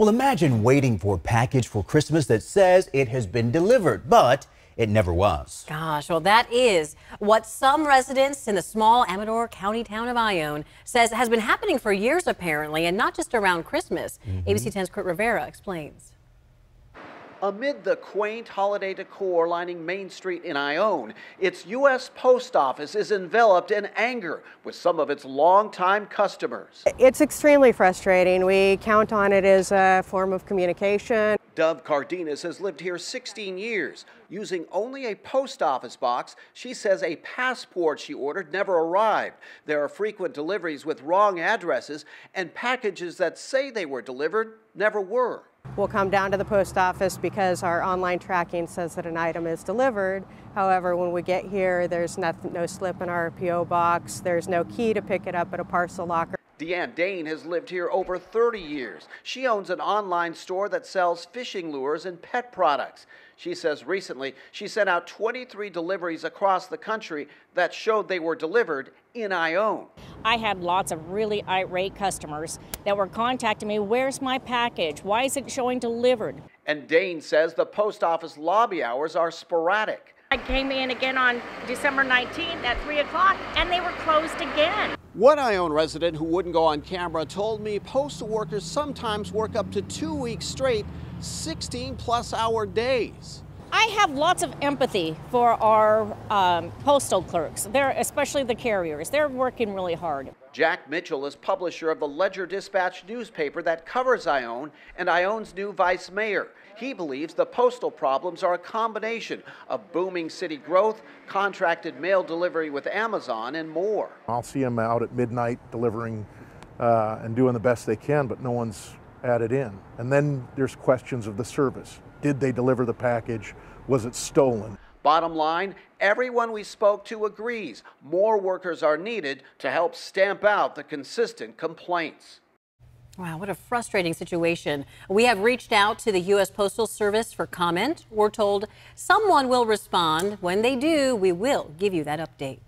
Well, imagine waiting for a package for Christmas that says it has been delivered, but it never was. Gosh, well, that is what some residents in the small Amador County town of Ione says has been happening for years, apparently, and not just around Christmas. Mm-hmm. ABC 10's Kurt Rivera explains. Amid the quaint holiday decor lining Main Street in Ione, its U.S. Post Office is enveloped in anger with some of its longtime customers. It's extremely frustrating. We count on it as a form of communication. Dove Cardenas has lived here 16 years. Using only a post office box, she says a passport she ordered never arrived. There are frequent deliveries with wrong addresses, and packages that say they were delivered never were. We'll come down to the post office because our online tracking says that an item is delivered. However, when we get here, there's nothing, no slip in our PO box. There's no key to pick it up at a parcel locker. Deanne Dane has lived here over 30 years. She owns an online store that sells fishing lures and pet products. She says recently she sent out 23 deliveries across the country that showed they were delivered in Ione. I had lots of really irate customers that were contacting me, where's my package? Why is it showing delivered? And Dane says the post office lobby hours are sporadic. I came in again on December 19th at 3 o'clock and they were closed again. One Ione resident who wouldn't go on camera told me postal workers sometimes work up to two weeks straight, 16 plus hour days. I have lots of empathy for our um, postal clerks. They're especially the carriers. They're working really hard. Jack Mitchell is publisher of the Ledger Dispatch newspaper that covers Ione and Ione's new vice mayor. He believes the postal problems are a combination of booming city growth, contracted mail delivery with Amazon, and more. I'll see them out at midnight delivering uh, and doing the best they can, but no one's added in. And then there's questions of the service. Did they deliver the package? Was it stolen? Bottom line, everyone we spoke to agrees more workers are needed to help stamp out the consistent complaints. Wow, what a frustrating situation. We have reached out to the U.S. Postal Service for comment. We're told someone will respond. When they do, we will give you that update.